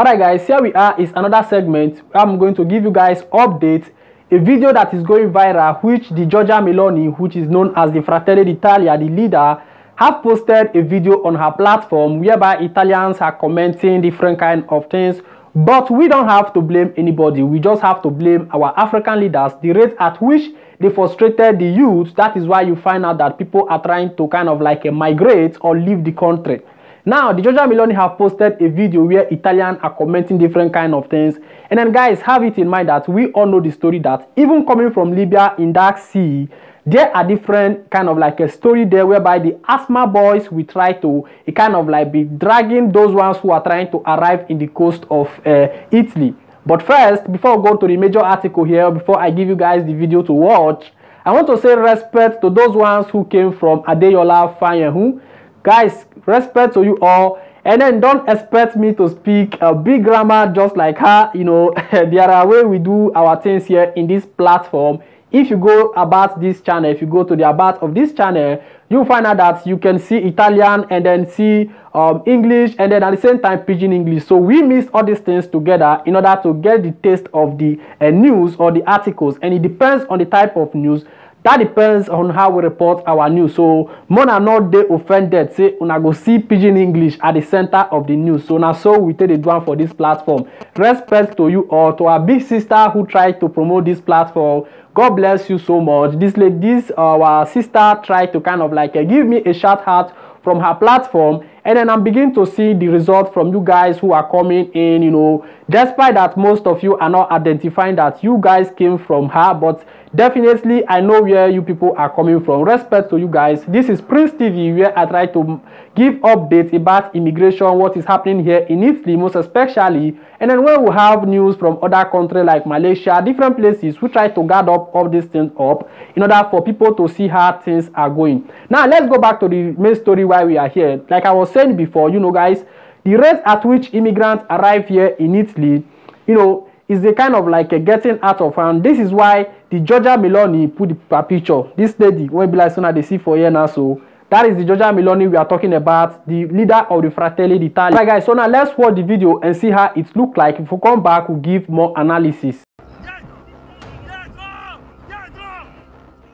Alright guys, here we are. Is another segment. I'm going to give you guys updates. A video that is going viral which the Giorgia Meloni which is known as the Fratelli d'Italia the leader have posted a video on her platform whereby Italians are commenting different kind of things. But we don't have to blame anybody. We just have to blame our African leaders. The rate at which they frustrated the youth that is why you find out that people are trying to kind of like uh, migrate or leave the country now, the Giorgia Meloni have posted a video where Italians are commenting different kind of things. And then guys, have it in mind that we all know the story that even coming from Libya in Dark Sea, there are different kind of like a story there whereby the asthma boys will try to kind of like be dragging those ones who are trying to arrive in the coast of uh, Italy. But first, before I go to the major article here, before I give you guys the video to watch, I want to say respect to those ones who came from Adeyola Fayehu guys respect to you all. And then don't expect me to speak a big grammar just like her. You know there are way we do our things here in this platform. If you go about this channel if you go to the about of this channel you'll find out that you can see italian and then see um, english and then at the same time pidgin english. So we mix all these things together in order to get the taste of the uh, news or the articles. And it depends on the type of news that depends on how we report our news. So mona not dey offended. Say una go see pidgin english at the center of the news. So na so we take dey do am for this platform. Respect to you all to our big sister who try to promote this platform. God bless you so much. This lady this our sister try to kind of like uh, give me a shout out from her platform and then i'm beginning to see the result from you guys who are coming in you know. Despite that most of you are not identifying that you guys came from her but definitely i know where you people are coming from. Respect to you guys. This is prince tv where i try to give updates about immigration what is happening here in italy most especially. And then when we have news from other countries like malaysia different places we try to gather up all these things up in order for people to see how things are going. Now let's go back to the main story why we are here. Like i was saying before you know guys the rate at which immigrants arrive here in italy you know is a kind of like a getting out of hand. This is why the georgia meloni put the picture. This lady wey be like una dey see for here now so. That is the georgia meloni we are talking about the leader of the fratelli d'italia. Right guys so now let's watch the video and see how it look like. If we come back we'll give more analysis.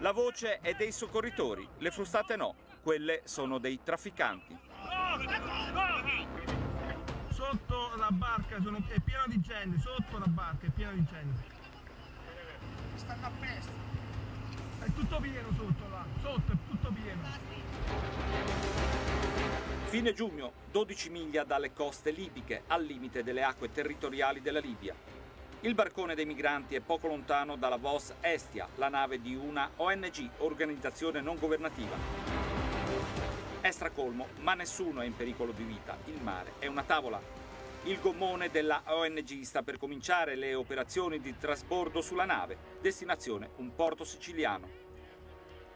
La voce è dei soccorritori, le frustate no, quelle sono dei trafficanti. Sotto la barca sono- è pieno di gente, sotto la barca è pieno di gente. Stanno a pesta. È tutto pieno sotto là, sotto è tutto pieno. Fine giugno, 12 miglia dalle coste libiche, al limite delle acque territoriali della Libia. Il barcone dei migranti è poco lontano dalla VOS Estia, la nave di una ONG, organizzazione non governativa. È stracolmo, ma nessuno è in pericolo di vita. Il mare è una tavola. Il gommone della ONG sta per cominciare le operazioni di trasbordo sulla nave, destinazione un porto siciliano.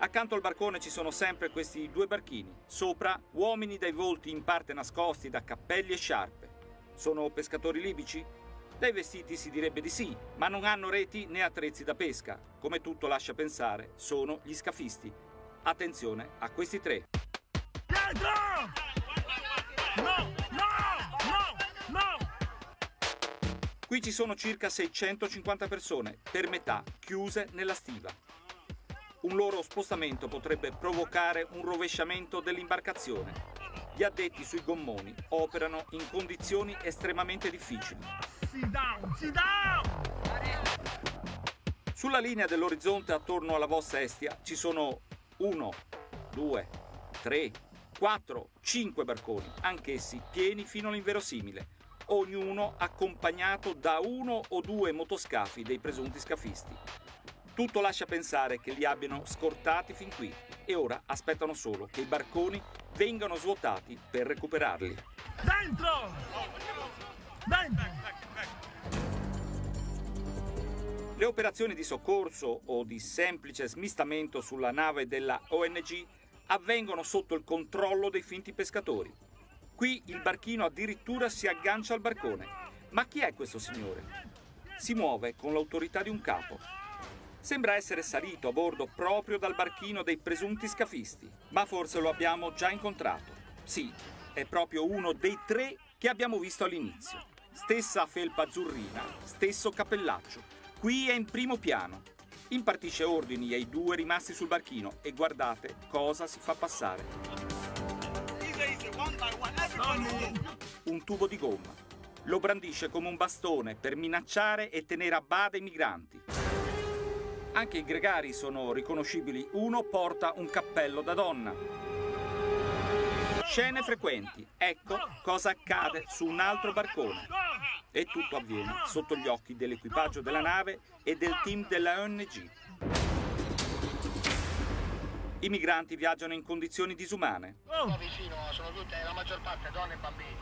Accanto al barcone ci sono sempre questi due barchini. Sopra uomini dai volti in parte nascosti da cappelli e sciarpe. Sono pescatori libici? Dai vestiti si direbbe di sì, ma non hanno reti né attrezzi da pesca. Come tutto lascia pensare, sono gli scafisti. Attenzione a questi tre. Dietro! No, no, no, no! Qui ci sono circa 650 persone, per metà chiuse nella stiva. Un loro spostamento potrebbe provocare un rovesciamento dell'imbarcazione. Gli addetti sui gommoni operano in condizioni estremamente difficili. Sit down, sit down! Sulla linea dell'orizzonte attorno alla vostra Estia ci sono 1, 2, 3, 4, 5 barconi, anch'essi pieni fino all'inverosimile, ognuno accompagnato da uno o due motoscafi dei presunti scafisti. Tutto lascia pensare che li abbiano scortati fin qui e ora aspettano solo che i barconi vengano svuotati per recuperarli. Dentro! Dentro! Le operazioni di soccorso o di semplice smistamento sulla nave della ONG avvengono sotto il controllo dei finti pescatori. Qui il barchino addirittura si aggancia al barcone. Ma chi è questo signore? Si muove con l'autorità di un capo. Sembra essere salito a bordo proprio dal barchino dei presunti scafisti, ma forse lo abbiamo già incontrato. Sì, è proprio uno dei tre che abbiamo visto all'inizio. stessa felpa azzurrina, stesso cappellaccio. Qui è in primo piano. Impartisce ordini ai due rimasti sul barchino e guardate cosa si fa passare. Un tubo di gomma. Lo brandisce come un bastone per minacciare e tenere a bada i migranti. Anche i gregari sono riconoscibili. Uno porta un cappello da donna. Scene frequenti. Ecco cosa accade su un altro barcone. E tutto avviene sotto gli occhi dell'equipaggio della nave e del team della ONG. I migranti viaggiano in condizioni disumane. vicino sono tutte la maggior parte donne e bambini.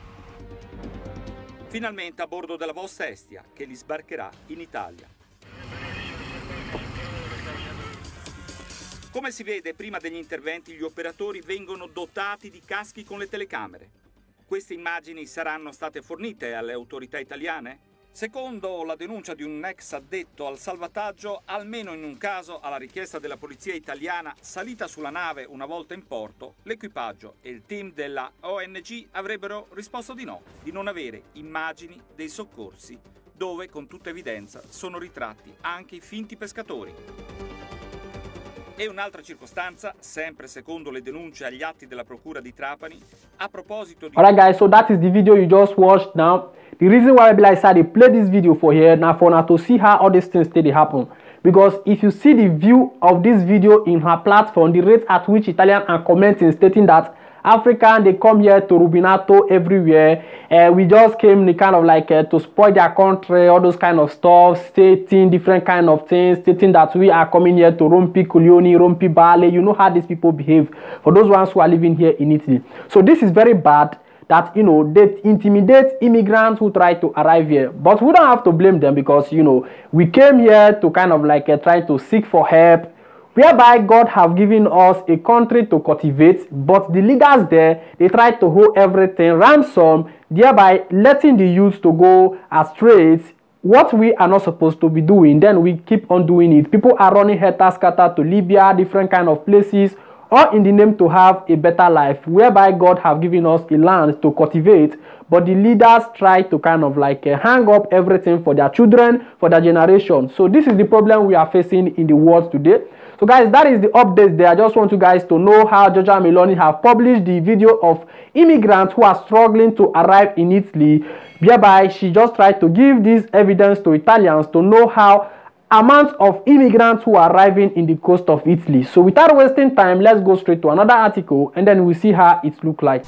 Finalmente a bordo della Vossa Estia, che li sbarcherà in Italia. Come si vede, prima degli interventi gli operatori vengono dotati di caschi con le telecamere. Queste immagini saranno state fornite alle autorità italiane? Secondo la denuncia di un ex addetto al salvataggio, almeno in un caso, alla richiesta della polizia italiana, salita sulla nave una volta in porto, l'equipaggio e il team della ONG avrebbero risposto di no, di non avere immagini dei soccorsi, dove con tutta evidenza sono ritratti anche i finti pescatori. E un'altra circostanza, sempre secondo le denunce agli atti della procura di Trapani, a proposito di... Alright guys, so that is the video you just watched now. The reason why I decided to play this video for here now for now to see how all these things steady happen. Because if you see the view of this video in her platform, the rate at which Italian are commenting stating that African, they come here to Rubinato everywhere. Uh, we just came the kind of like uh, to spoil their country, all those kind of stuff, stating different kind of things, stating that we are coming here to rompi Culioni, rompi Bale. You know how these people behave for those ones who are living here in Italy. So this is very bad that you know they intimidate immigrants who try to arrive here but we don't have to blame them because you know we came here to kind of like uh, try to seek for help whereby God have given us a country to cultivate, but the leaders there, they try to hold everything ransom, thereby letting the youth to go astray. What we are not supposed to be doing, then we keep on doing it. People are running helter scatter to Libya, different kind of places, all in the name to have a better life, whereby God have given us a land to cultivate, but the leaders try to kind of like uh, hang up everything for their children, for their generation. So this is the problem we are facing in the world today. So guys, that is the update there. I just want you guys to know how Georgia Meloni have published the video of immigrants who are struggling to arrive in Italy. Thereby, she just tried to give this evidence to Italians to know how amount of immigrants who are arriving in the coast of Italy. So without wasting time, let's go straight to another article and then we see how it look like.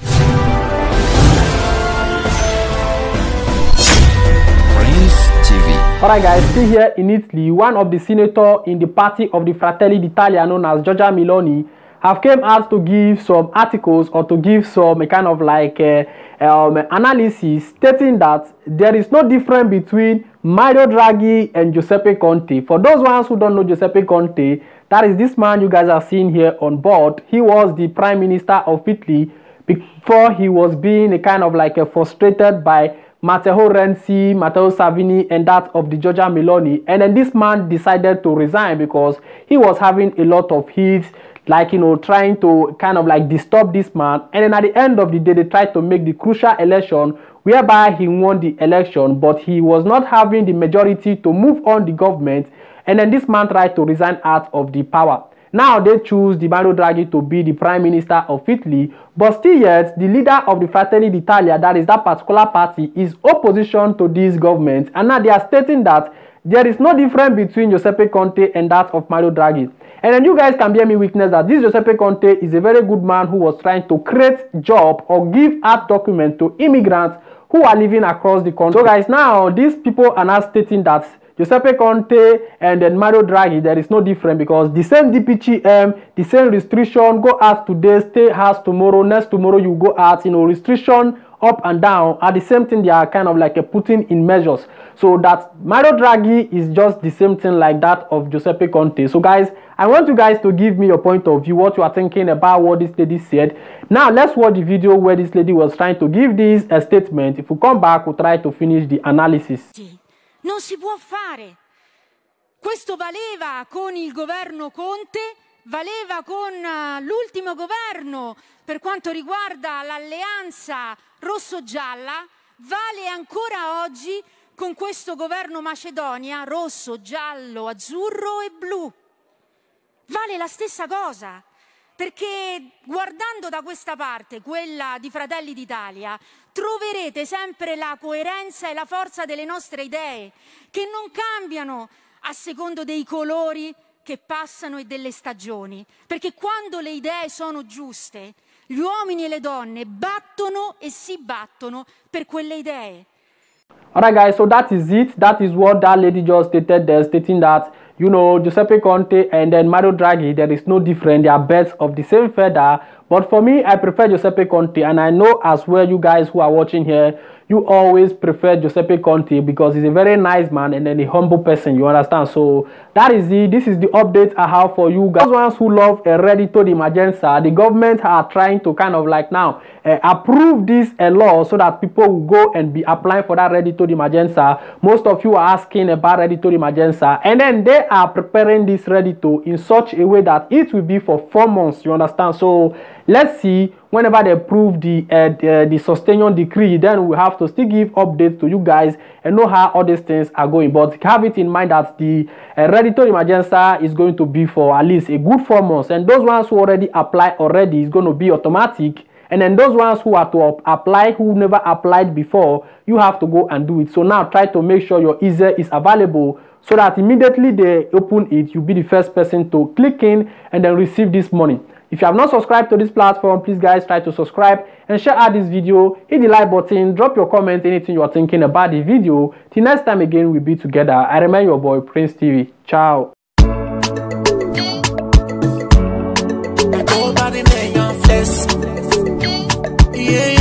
Alright guys, still here in Italy, one of the senators in the party of the Fratelli d'Italia known as Giorgia Meloni have came out to give some articles or to give some kind of like uh, um, analysis stating that there is no difference between Mario Draghi and Giuseppe Conte. For those ones who don't know Giuseppe Conte, that is this man you guys are seeing here on board. He was the prime minister of Italy before he was being a kind of like a frustrated by Matteo Renzi, Matteo Savini, and that of the Georgia Meloni. And then this man decided to resign because he was having a lot of heat, like, you know, trying to kind of like disturb this man. And then at the end of the day, they tried to make the crucial election whereby he won the election, but he was not having the majority to move on the government. And then this man tried to resign out of the power. Now they choose Di Maio Draghi to be the prime minister of Italy, but still yet the leader of the Fratelli d'Italia, that is that particular party, is opposition to this government. And now they are stating that there is no difference between Giuseppe Conte and that of Mario Draghi. And then you guys can bear me witness that this Giuseppe Conte is a very good man who was trying to create job or give out documents to immigrants who are living across the country. So guys, now these people are now stating that Giuseppe Conte and then Mario Draghi, there is no difference because the same DPGM, um, the same restriction, go out today, stay house tomorrow, next tomorrow you go out, you know, restriction up and down are the same thing they are kind of like a putting in measures. So that Mario Draghi is just the same thing like that of Giuseppe Conte. So guys, I want you guys to give me your point of view, what you are thinking about what this lady said. Now let's watch the video where this lady was trying to give this a statement. If we come back, we'll try to finish the analysis. Non si può fare. Questo valeva con il governo Conte, valeva con uh, l'ultimo governo per quanto riguarda l'alleanza rosso-gialla, vale ancora oggi con questo governo Macedonia, rosso, giallo, azzurro e blu. Vale la stessa cosa, perché guardando da questa parte, quella di Fratelli d'Italia, troverete sempre la coerenza e la forza delle nostre idee, che non cambiano a secondo dei colori che passano e delle stagioni, perché quando le idee sono giuste, gli uomini e le donne battono e si battono per quelle idee. Alright, guys, so that is it. That is what that lady just stated there, stating that you know Giuseppe Conte and then Mario Draghi, there is no difference. They are birds of the same feather. But for me, I prefer Giuseppe Conte, and I know as well you guys who are watching here, you always prefer Giuseppe Conte because he's a very nice man and then a humble person. You understand? So that is it. This is the update I have for you guys. Those ones who love a ready to the Magenza, the government are trying to kind of like now uh, approve this a law so that people will go and be applying for that ready to the Magenza. Most of you are asking about ready to the Magenza, and then they are preparing this ready to in such a way that it will be for four months. You understand? So let's see whenever they approve the uh, the, the sustaining decree then we have to still give updates to you guys and know how all these things are going. But have it in mind that the uh, ready to emergency is going to be for at least a good four months. And those ones who already apply already is going to be automatic. And then those ones who are to apply who never applied before you have to go and do it. So now try to make sure your easier is available so that immediately they open it you'll be the first person to click in and then receive this money if you have not subscribed to this platform please guys try to subscribe and share out this video. Hit the like button drop your comment anything you are thinking about the video. Till next time again we'll be together. I remain your boy prince tv ciao. Olúwa